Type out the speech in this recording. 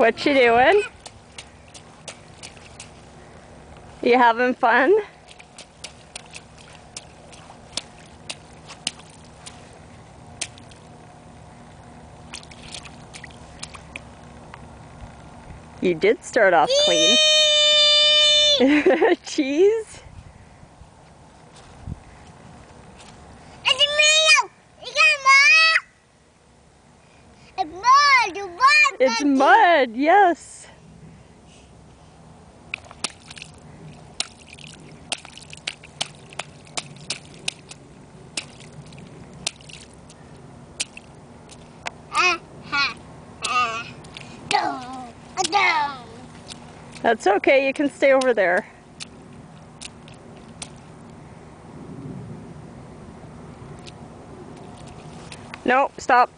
What you doing? You having fun? You did start off clean. Cheese? Mud, yes. That's okay, you can stay over there. No, stop.